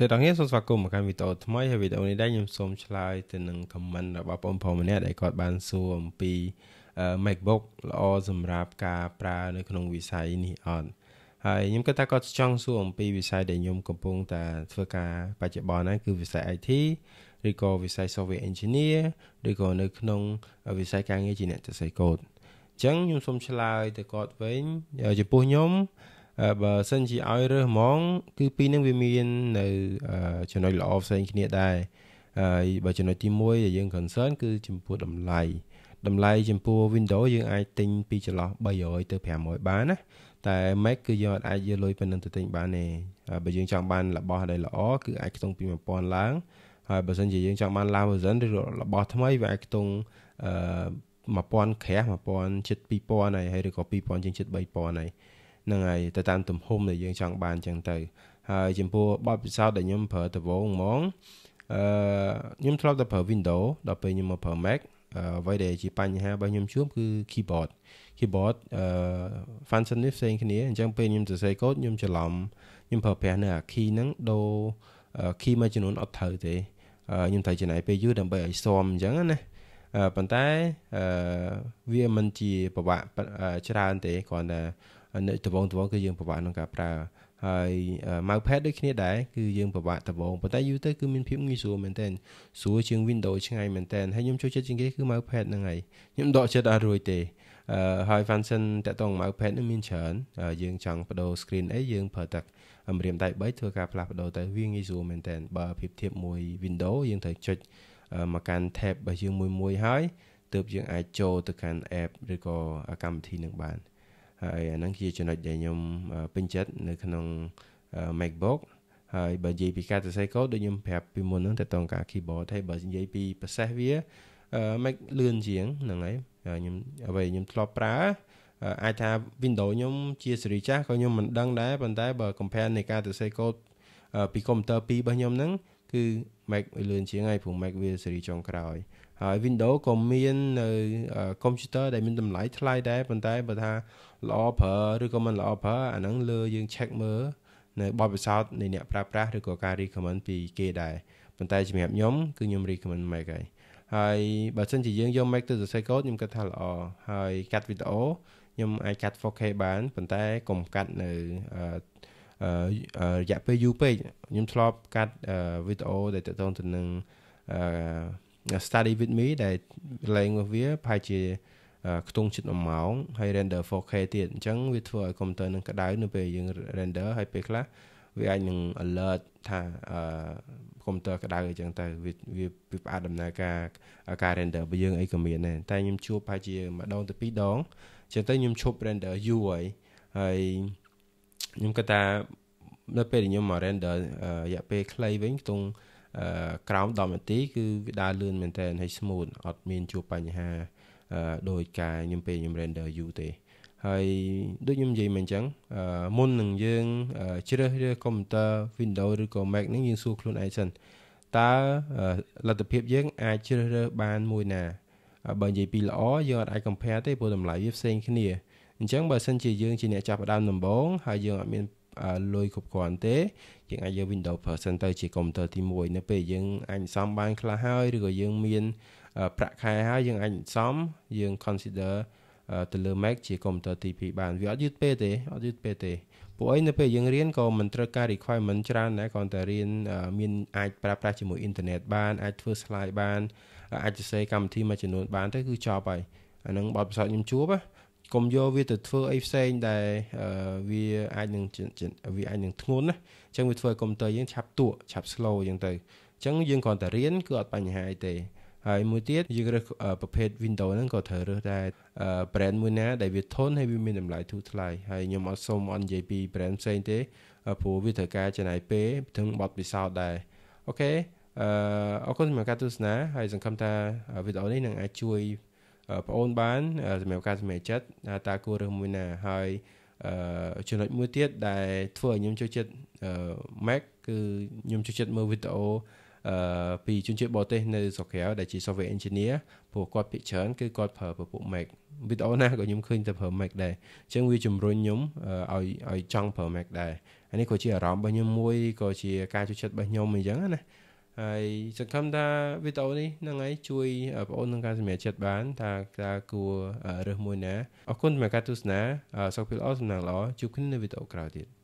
សួស្តីអ្នកសូមស្វាគមន៍មកកាន់វីដេអូថ្មីហើយវីដេអូនេះដែរខ្ញុំសូមឆ្លើយទៅនឹង comment របស់បងប្អូនម្នាក់ដែលគាត់បានសួរអំពី MacBook ល្អសម្រាប់ការប្រើនៅក្នុងវិស័យនេះអត់ហើយខ្ញុំគិតថាគាត់ចង់សួរអំពីវិស័យដែលខ្ញុំកំពុងតែធ្វើការបច្ចុប្បន្នហ្នឹងគឺវិស័យ IT ឬក៏វិស័យ software engineer ឬក៏នៅក្នុងវិស័យការងារជាអ្នកសរសេរកូដអញ្ចឹងខ្ញុំសូមឆ្លើយទៅគាត់វិញចំពោះខ្ញុំ បើសិនជាឲ្យរើសហ្មង គឺពីរនឹងវាមាននៅចំណុចល្អផ្សេងគ្នាដែរហើយបើចំណុចទី1ដែលយើង concern គឺចំពោះតម្លៃតម្លៃចំពោះ Windows យើងអាចទិញពីចន្លោះ300ទៅ500បានណាតែ Mac គឺយើងអាចយកលុយប៉ុណ្្នឹងទៅទិញបានទេបើយើងចង់បានរបស់ដែលល្អគឺអាចខ្ទង់ពី1000ឡើងហើយបើសិនជាយើងចង់បានឡើង version ឬរបស់ថ្មីវាអាចខ្ទង់អឺ1000ក្រាស់1000ជិត2000ហើយឬក៏2000ជាងជិត3000ហើយហ្នឹងហើយទៅតាមទំហំដែលយើងចង់បានអញ្ចឹងទៅហើយចំពោះបទពិសោធន៍ដែលខ្ញុំប្រើដំបូងហ្មងអឺខ្ញុំធ្លាប់តែប្រើ Windows ដល់ពេលខ្ញុំមកប្រើ Mac អ្វីដែលជាបញ្ហារបស់ខ្ញុំជួបគឺ keyboard keyboard អឺ function នេះផ្សេងគ្នាអញ្ចឹងពេលខ្ញុំសរសេរកូដខ្ញុំច្រឡំខ្ញុំប្រើប្រាស់នៅអា key ហ្នឹងដូរ key មួយចំនួនអត់ត្រូវទេខ្ញុំត្រូវចំណាយពេលយូរដើម្បីឲ្យសមអញ្ចឹងណាប៉ុន្តែវាមិនជាប្រវត្តិច្រើនទេគ្រាន់តែ នៅដបងដបងគឺយើងពិបាកក្នុងការប្រើហើយ mousepad ដូចគ្នាដែរគឺយើងពិបាកដបងប៉ុន្តែយូរទៅគឺមានភាពងាយស្រួលមែនទែនស្រួលជាង Windows ឆ្ងាយមែនទែនហើយខ្ញុំចូលចិត្តជាងគេគឺ mousepad ហ្នឹងហើយខ្ញុំដកចិត្តអត់រួចទេអឺហើយ function តាក់ទង mousepad នឹងមានច្រើនយើងចង់បដូរ screen អីយើងប្រើតែម្រាមដៃ3ធ្វើការផ្លាស់ប្ដូរទៅវាងាយស្រួលមែនទែនបើប្រៀបធៀបមួយ Windows យើងត្រូវចុចមកកាន់ tab របស់យើងមួយមួយហើយទើបយើងអាចចូលទៅកាន់ app ឬក៏កម្មវិធីនឹងបាន ហើយអាហ្នឹងជាចំណុចដែលខ្ញុំពេញចិត្តនៅក្នុង MacBook ហើយបើនិយាយពីការសរសេរកូដដូចខ្ញុំប្រាប់ពីមុនហ្នឹងតើតងការ keyboard ហើយបើនិយាយពីប្រសេសវា Mac លឿនជាងហ្នឹងហើយខ្ញុំអ្វីខ្ញុំធ្លាប់ប្រើអាចថា Windows ខ្ញុំជាសេរីចាស់ក៏ខ្ញុំមិនដឹងដែរប៉ុន្តែបើ compare នៃការសរសេរកូដពី computer 2របស់ខ្ញុំហ្នឹងគឺ Mac លឿនជាងហើយព្រោះ Mac វាសេរីចុងក្រោយហើយ Windows ក៏មាននៅ computer ដែលមានតម្លៃថ្លៃដែរប៉ុន្តែបើថាល្អប្រើឬក៏មិនល្អប្រើអាហ្នឹងលើយើង check មើលនៅបទពិសោធន៍នៃអ្នកប្រើប្រាស់ឬក៏ការ recommend ពីគេដែរប៉ុន្តែសម្រាប់ខ្ញុំគឺខ្ញុំ recommend Mac ហើយហើយបើសិនជាយើងយក Mac ទៅសរសេរកូដខ្ញុំគិតថាល្អហើយកាត់វីដេអូខ្ញុំអាចកាត់ 4K បានប៉ុន្តែកុំកាត់នៅ រយៈពេលយូរពេកខ្ញុំធ្លាប់កាត់វីដេអូដែលតទៅទៅនឹង study with me ដែលលេងរបស់វាប្រហែលជាខ្ទង់ជិត1ម៉ោងហើយ render 4K ទៀតអញ្ចឹងវាធ្វើឲ្យកុំព្យូទ័រនឹងក្តៅនៅពេលយើង render ហើយពេលខ្លះវាអាចនឹង alert ថាអឺកុំព្យូទ័រក្តៅអញ្ចឹងទៅវាវាផ្អាកដំណើរការការ render របស់យើងអីក៏មានដែរតែខ្ញុំជួបប្រហែលជាមួយដងទៅពីរដងអញ្ចឹងទៅខ្ញុំឈប់ render យូរហើយហើយ ខ្ញុំគិតថានៅពេលដែលខ្ញុំមក render រយៈពេលខ្លីវិញខ្ទង់ក្រោម10នាទីគឺវាដើរលឿនមែនតើហើយ smooth អត់មានជួបបញ្ហាដោយការខ្ញុំពេលខ្ញុំ render យូរទេហើយដូចខ្ញុំនិយាយមកអញ្ចឹងមុននឹងយើងជ្រើសរើសកុំព្យូទ័រ Windows ឬក៏ Mac នេះយើងសួរខ្លួនឯងសិនតើលទ្ធភាពយើងអាចជ្រើសរើសបានមួយណាបើនិយាយពីល្អយើងអត់អាច compare ទេព្រោះតម្លៃវាផ្សេងគ្នា អញ្ចឹងបើសិនជាយើងជាអ្នកចាប់ផ្ដើមដំបូងហើយយើងអត់មានលុយគ្រប់គ្រាន់ទេយើងអាចយក Windows Percent ទៅជាកុំព្យូទ័រទី1នៅពេលយើងអាចសំបានខ្លះហើយឬក៏យើងមានប្រាក់ខែហើយយើងអាចសំយើង consider ទៅលើ Mac ជាកុំព្យូទ័រទី2បានវាអត់យឺតពេលទេអត់យឺតពេលទេពួកអីនៅពេលយើងរៀនក៏មិនត្រូវការ requirement ច្រើនដែរគ្រាន់តែរៀនមានអាចប្រើប្រាស់ជាមួយអ៊ីនធឺណិតបានអាចធ្វើ slide បានអាចសរសេរកម្មវិធីមួយចំនួនបានទៅគឺចប់ហើយអាហ្នឹងបទពិសោធន៍ខ្ញុំជួប កុំយកវាទៅធ្វើអីផ្សេងដែលវាអាចនឹងវាអាចនឹងធ្ងន់ណាអញ្ចឹងវាធ្វើឲ្យកុំព្យូទ័រយើងឆាប់ទក់ឆាប់ slow អញ្ចឹងទៅអញ្ចឹងយើងគ្រាន់តែរៀនគឺអត់បញ្ហាអីទេហើយមួយទៀតយើងរើសប្រភេទ Windows ហ្នឹងក៏ត្រូវរើសដែរ brand មួយណាដែលវាធន់ហើយវាមានតម្លៃធូរថ្លៃហើយខ្ញុំអត់សូមអត់និយាយពី brand ផ្សេងទេព្រោះវាត្រូវការចំណាយពេលถึงបទពិសោធន៍ដែរអូខេអឺអរគុណសម្រាប់ការទស្សនាហើយសង្ឃឹមថាវីដេអូនេះនឹងអាចជួយ បងអូនបានសម្រាប់ការសម្រេចចិត្តតើគួររើសមួយណាហើយចំណុចមួយទៀតដែលធ្វើឲ្យខ្ញុំចូលចិត្ត Mac គឺខ្ញុំចូលចិត្តមើលវីដេអូអឺពីជនជាតិបរទេសនៅស្រុកក្រៅដែលជា software engineer ព្រោះគាត់ភាគច្រើនគឺគាត់ប្រើពពុះ Mac វីដេអូណាក៏ខ្ញុំឃើញតែប្រើ Mac ដែរអញ្ចឹងវាជំរុញខ្ញុំឲ្យឲ្យចង់ប្រើ Mac ដែរអានេះក៏ជាអារម្មណ៍របស់ខ្ញុំមួយក៏ជាការចូលចិត្តរបស់ខ្ញុំអញ្ចឹងណា ហើយសង្ឃឹមថាវីដេអូនេះហ្នឹងហើយជួយបងប្អូនក្នុងការសម្រេចចិត្តបានថាតើគួររើសមួយណាអរគុណសម្រាប់ការទស្សនាសុខភាពល្អសំណាងល្អជួបគ្នានៅវីដេអូក្រោយទៀត